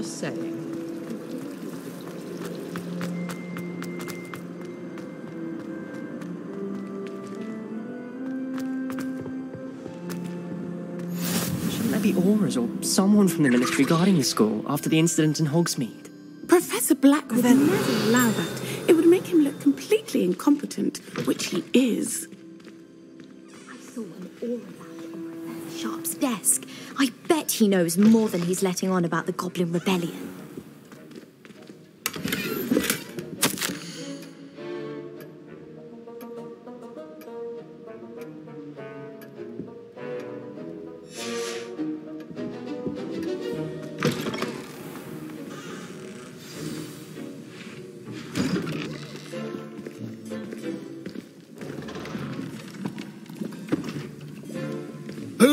Just saying. Shouldn't there be Aurors or someone from the ministry guarding the school after the incident in Hogsmeade? Professor Black would never allow that. It would make him look completely incompetent, which he is. I saw an Auror that on Professor Sharp's desk. I bet he knows more than he's letting on about the Goblin Rebellion.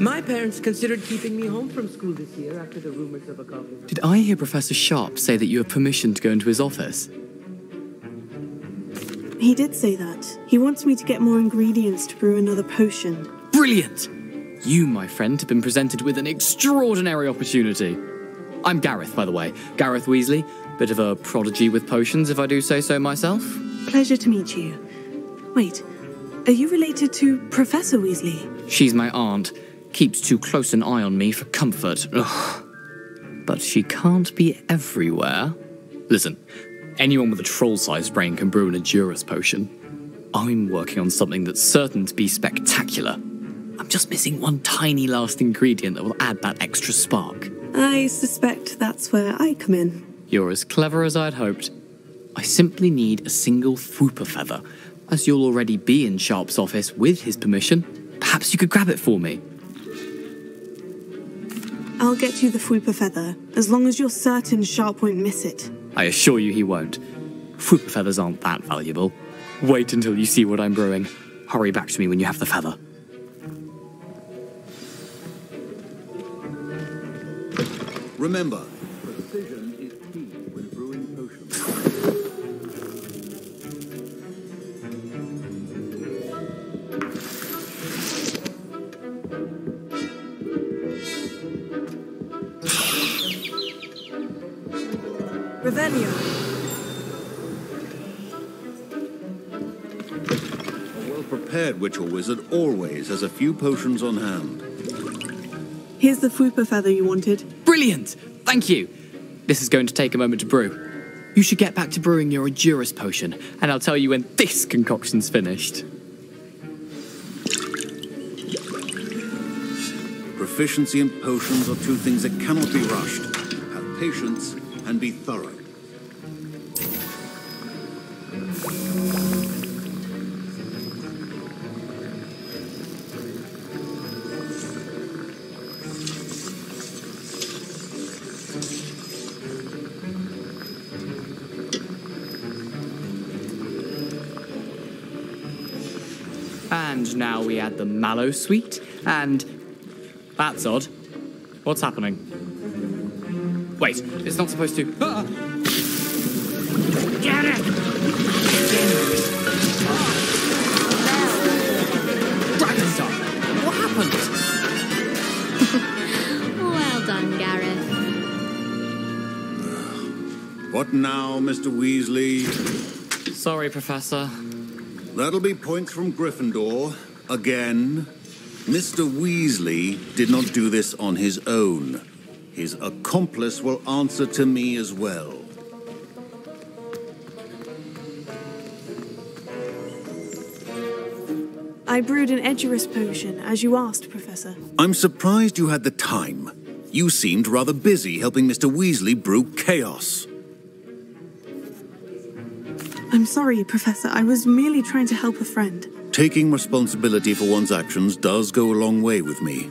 My parents considered keeping me home from school this year after the rumors of a goblin. Did I hear Professor Sharp say that you have permission to go into his office? He did say that. He wants me to get more ingredients to brew another potion. Brilliant! You, my friend, have been presented with an extraordinary opportunity. I'm Garreth, by the way. Garreth Weasley. Bit of a prodigy with potions, if I do say so myself. Pleasure to meet you. Wait, are you related to Professor Weasley? She's my aunt. Keeps too close an eye on me for comfort. Ugh. But she can't be everywhere. Listen, anyone with a troll sized brain can brew an Edurus potion. I'm working on something that's certain to be spectacular. I'm just missing one tiny last ingredient that will add that extra spark. I suspect that's where I come in. You're as clever as I'd hoped. I simply need a single Fwooper feather. As you'll already be in Sharp's office with his permission, perhaps you could grab it for me. I'll get you the Fwooper feather, as long as you're certain Sharp won't miss it. I assure you he won't. Fwooper feathers aren't that valuable. Wait until you see what I'm brewing. Hurry back to me when you have the feather. Remember, prepared witch or wizard always has a few potions on hand. Here's the Fwooper feather you wanted. Brilliant! Thank you! This is going to take a moment to brew. You should get back to brewing your Edurus potion, and I'll tell you when this concoction's finished. Proficiency in potions are two things that cannot be rushed. Have patience and be thorough. And now we add the mallowsweet, and that's odd. What's happening? Wait, it's not supposed to. Ah! Get it! Dragonstar! What happened? Well done, Garreth. What now, Mr. Weasley? Sorry, Professor. That'll be points from Gryffindor. Again. Mr. Weasley did not do this on his own. His accomplice will answer to me as well. I brewed an Edurus potion, as you asked, Professor. I'm surprised you had the time. You seemed rather busy helping Mr. Weasley brew chaos. I'm sorry, Professor. I was merely trying to help a friend. Taking responsibility for one's actions does go a long way with me.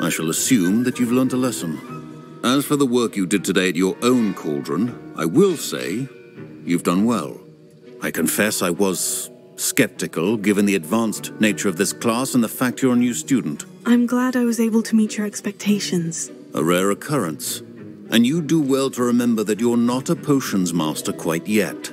I shall assume that you've learnt a lesson. As for the work you did today at your own cauldron, I will say you've done well. I confess I was skeptical given the advanced nature of this class and the fact you're a new student. I'm glad I was able to meet your expectations. A rare occurrence. And you do well to remember that you're not a potions master quite yet.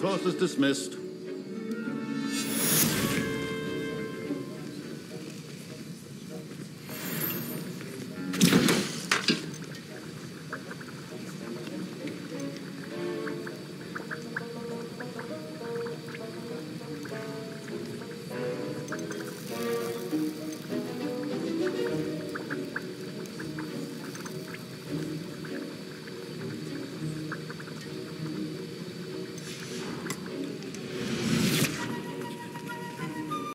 Class is dismissed.